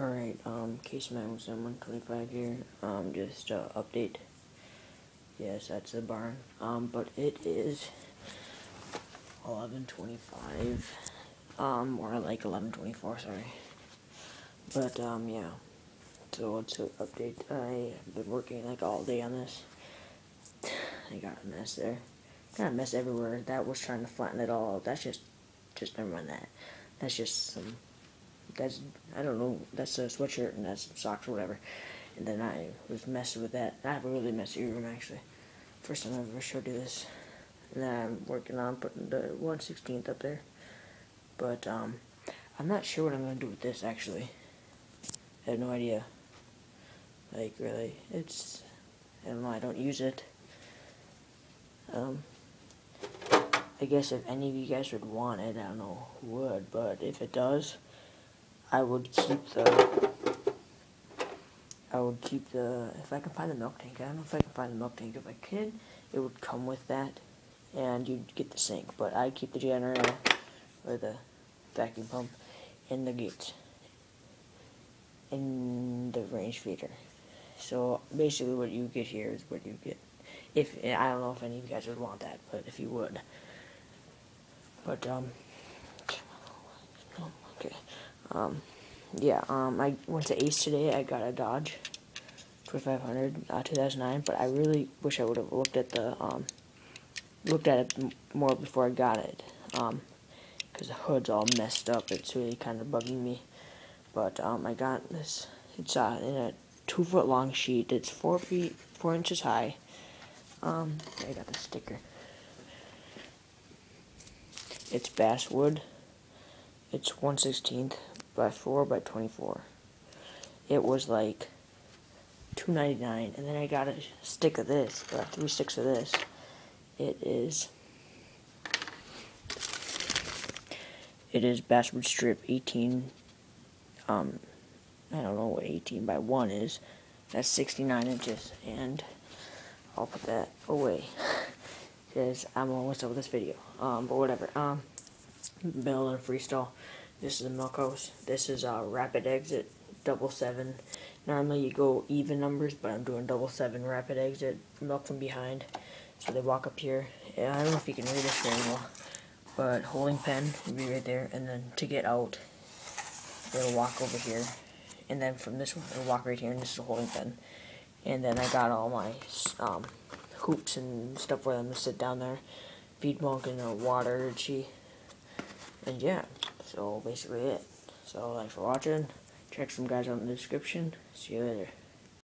Alright, um, case man was on 125 here, um, just, uh, update. Yes, that's the barn, um, but it is 1125, um, or like 1124, sorry. But, um, yeah, so it's an update, I've been working like all day on this. I got a mess there, got a mess everywhere, that was trying to flatten it all that's just, just never mind that. That's just some that's I don't know. That's a sweatshirt and that's socks or whatever. And then I was messing with that. I have a really messy room actually. First time I've ever showed you this. And then I'm working on putting the 116th up there. But um, I'm not sure what I'm gonna do with this actually. I have no idea. Like really, it's I don't know. I don't use it. Um, I guess if any of you guys would want it, I don't know who would, but if it does, I would keep the, I would keep the, if I can find the milk tank, I don't know if I can find the milk tank, if I can, it would come with that, and you'd get the sink, but I'd keep the generator, or the vacuum pump, in the gates, in the range feeder. So basically what you get here is what you get. If, I don't know if any of you guys would want that, but if you would. But, um, okay. Um, yeah, um, I went to Ace today. I got a Dodge for 500, uh, 2009, but I really wish I would have looked at the, um, looked at it more before I got it. Um, because the hood's all messed up. It's really kind of bugging me. But, um, I got this, it's, uh, in a two foot long sheet. It's four feet, four inches high. Um, I got the sticker. It's basswood. It's 116th by 4 by 24. It was like 2.99, and then I got a stick of this, uh, three sticks of this. It is it is basswood strip 18 um I don't know what 18 by 1 is. That's 69 inches, and I'll put that away because I'm almost done with this video. Um, but whatever. Um, Bell and free stall. This is a milk house. This is a rapid exit, double seven. Normally you go even numbers, but I'm doing double seven rapid exit, milk from behind. So they walk up here. Yeah, I don't know if you can read this very well, but holding pen would be right there, and then to get out, they'll walk over here, and then from this one, they'll walk right here, and this is a holding pen. And then I got all my um, hoops and stuff for them to sit down there, feed milk and uh, water, she, and yeah. So basically it. So thanks for watching. Check some guys out in the description. See you later.